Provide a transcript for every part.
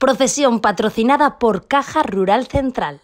Procesión patrocinada por Caja Rural Central.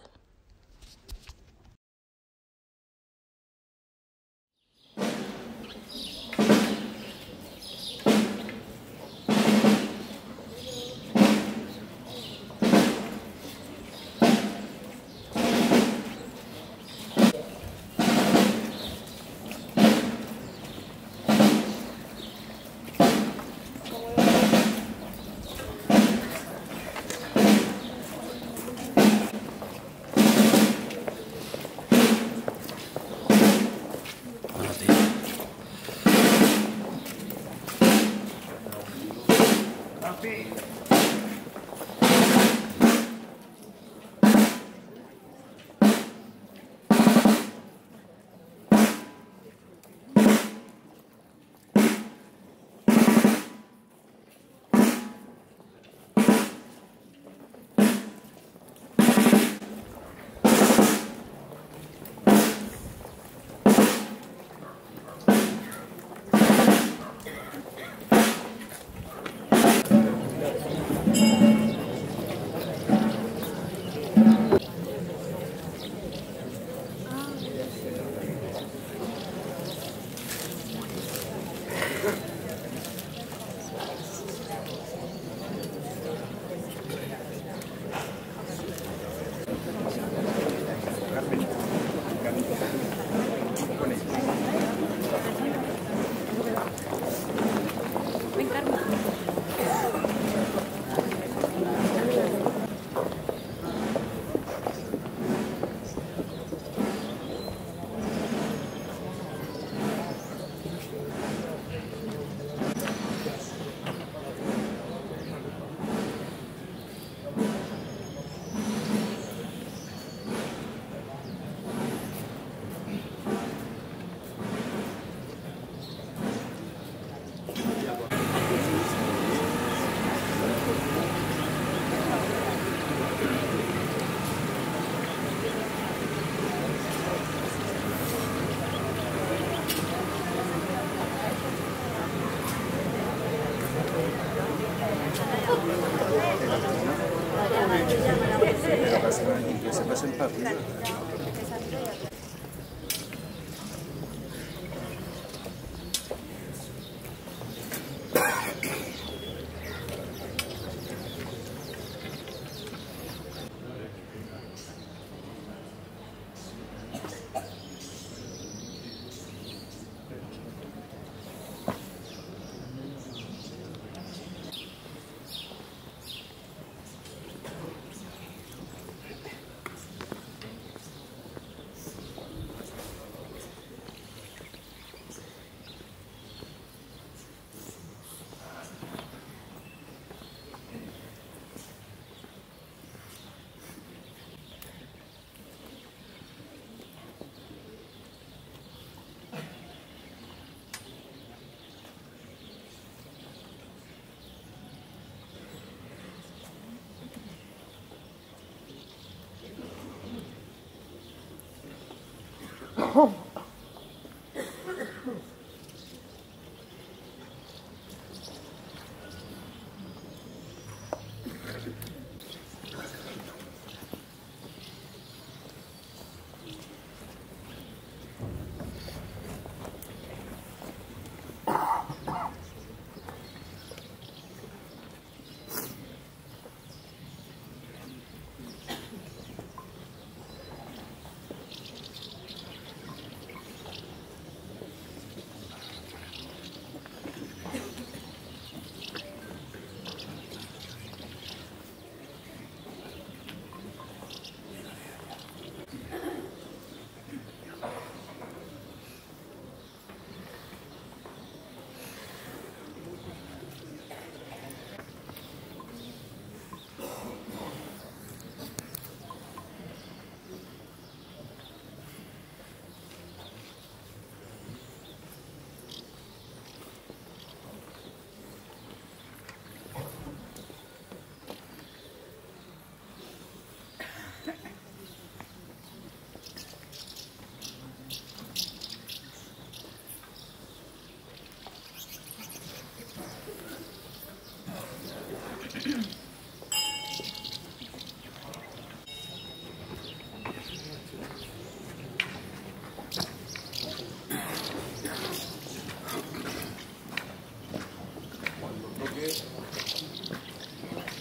home.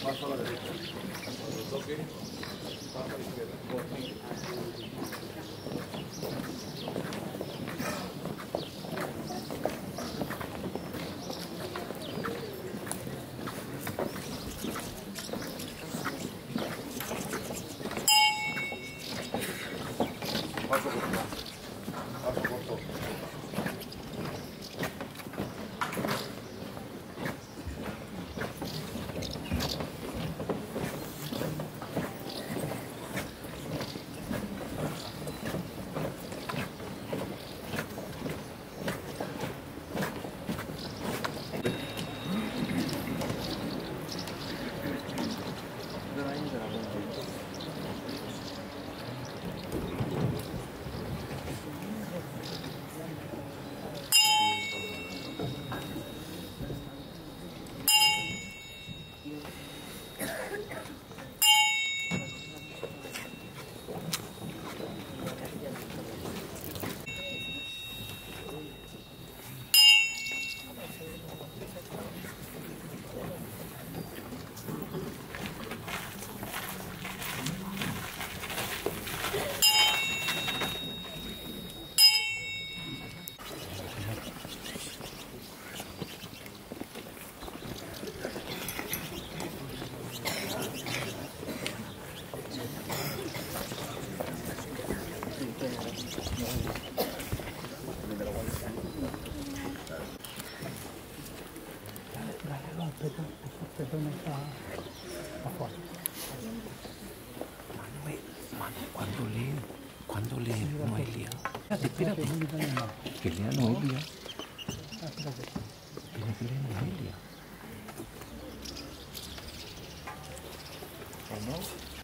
Paso a Manuel, Manu, cuando lee, cuando lee Noelia. Espérate. Que lea Noelia. Tiene que leer Noelia. Paso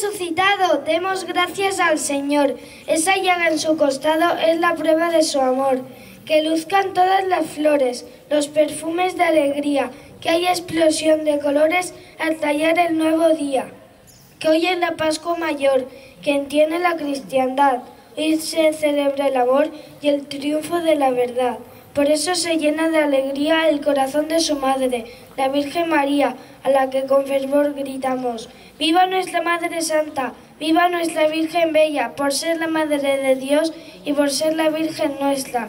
resucitado, demos gracias al Señor. Esa llaga en su costado es la prueba de su amor. Que luzcan todas las flores, los perfumes de alegría, que haya explosión de colores al tallar el nuevo día. Que hoy es la Pascua Mayor, que entiende la cristiandad. Hoy se celebra el amor y el triunfo de la verdad. Por eso se llena de alegría el corazón de su madre, la Virgen María, a la que con fervor gritamos. ¡Viva nuestra Madre Santa! ¡Viva nuestra Virgen Bella! Por ser la Madre de Dios y por ser la Virgen nuestra.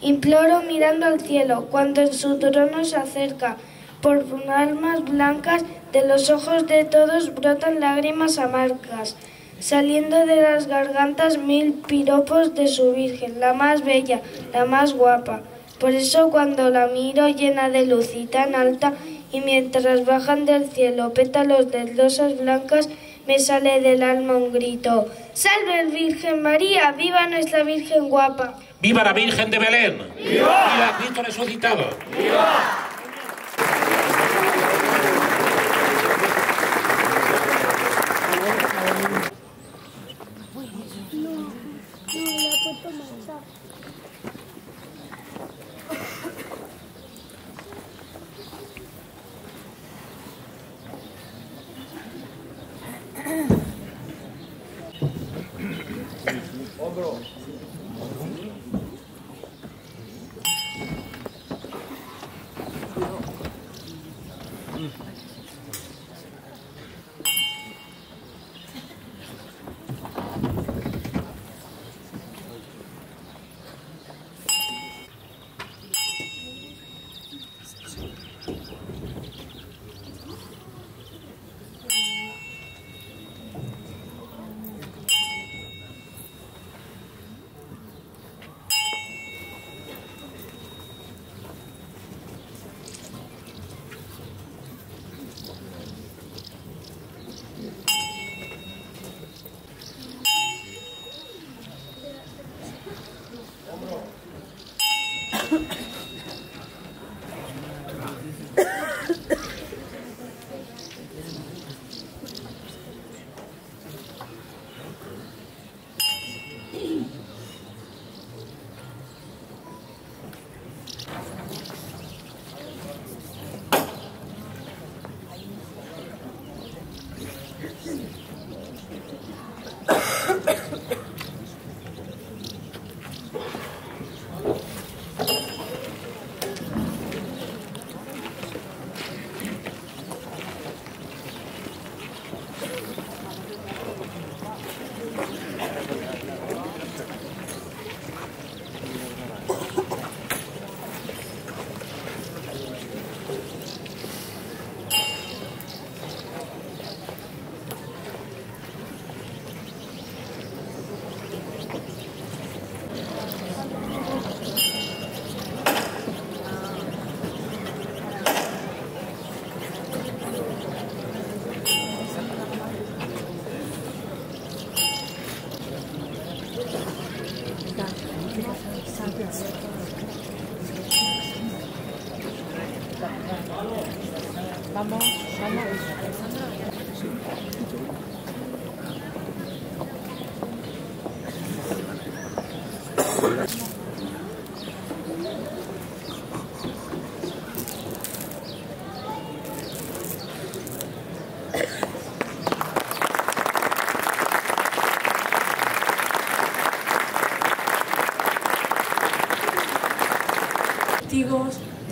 Imploro mirando al cielo, cuando en su trono se acerca. Por almas blancas de los ojos de todos brotan lágrimas amargas saliendo de las gargantas mil piropos de su Virgen, la más bella, la más guapa. Por eso cuando la miro llena de luz y tan alta, y mientras bajan del cielo pétalos de rosas blancas, me sale del alma un grito. ¡Salve Virgen María! ¡Viva nuestra Virgen guapa! ¡Viva la Virgen de Belén! ¡Viva! ¡Viva Cristo resucitado! ¡Viva! Ô, Bro.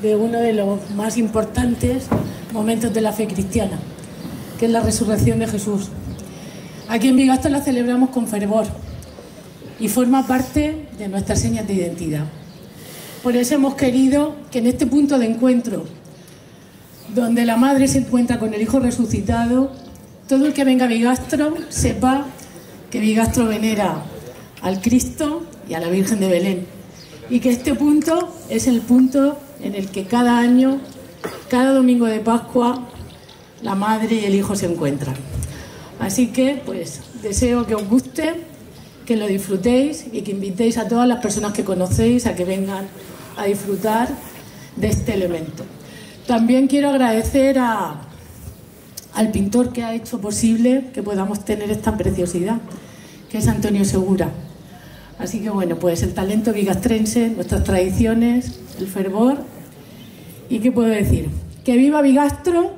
De uno de los más importantes momentos de la fe cristiana, que es la resurrección de Jesús. Aquí en Bigasto la celebramos con fervor y forma parte de nuestras señas de identidad. Por eso hemos querido que en este punto de encuentro, donde la madre se encuentra con el hijo resucitado, todo el que venga a Bigastro sepa que Bigastro venera al Cristo y a la Virgen de Belén. Y que este punto es el punto en el que cada año, cada domingo de Pascua, la madre y el hijo se encuentran. Así que, pues, deseo que os guste, que lo disfrutéis y que invitéis a todas las personas que conocéis a que vengan a disfrutar de este elemento. También quiero agradecer al pintor que ha hecho posible que podamos tener esta preciosidad, que es Antonio Segura. Así que bueno, pues el talento bigastrense, nuestras tradiciones, el fervor. ¿Y qué puedo decir? Que viva Bigastro,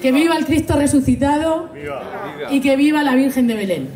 que viva el Cristo resucitado y que viva la Virgen de Belén.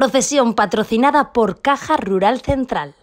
Procesión patrocinada por Caja Rural Central.